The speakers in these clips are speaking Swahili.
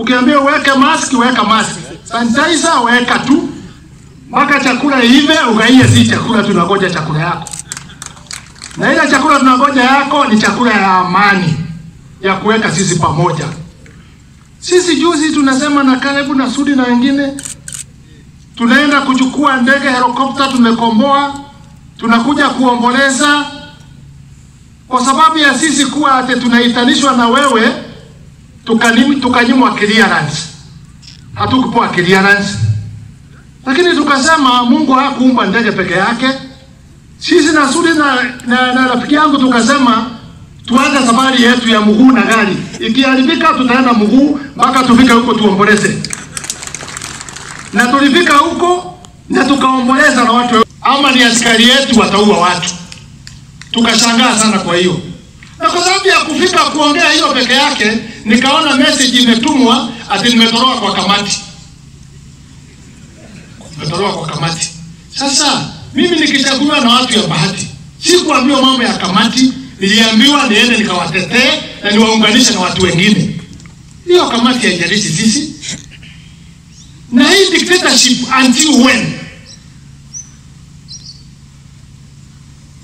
Ukiambia uweke mask, weka mask. Sanitizer weka tu mpaka chakula ive, ugaie. Si chakula tunangoja chakula yako, na ile chakula tunangoja yako ni chakula ya amani ya kuweka sisi pamoja. Sisi juzi tunasema na karibu na Sudi na wengine tunaenda kuchukua ndege helikopta, tumekomboa, tunakuja kuomboleza kwa sababu ya sisi kuwa ate tunaitanishwa na wewe, tukanim- tukanyimwa clearance, hatukupewa clearance. Lakini tukasema Mungu hakuumba ndege peke yake. Sisi na Sudi na, na, na rafiki yangu tukasema tuanze safari yetu ya mguu na gari. Ikiharibika tutaenda mguu mpaka tufike huko tuomboleze. Na tulifika huko na tukaomboleza na watu, ama ni askari yetu wataua watu. Tukashangaa sana. Kwa hiyo na kwa sababu ya kufika kuongea hiyo peke yake, nikaona message imetumwa ati nimetoroka kwa kamati, nimetoroka kwa kamati. Sasa mimi nikichaguliwa na watu ya bahati, sikuambiwa mambo ya kamati, niliambiwa niende nikawatetee na niwaunganishe na watu wengine. Hiyo kamati haijalishi sisi, na hii dictatorship until when?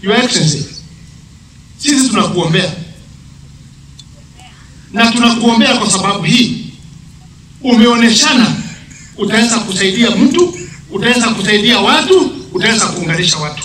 Your Excellency, tunakuombea na tunakuombea kwa sababu hii umeoneshana utaweza kusaidia mtu, utaweza kusaidia watu, utaweza kuunganisha watu.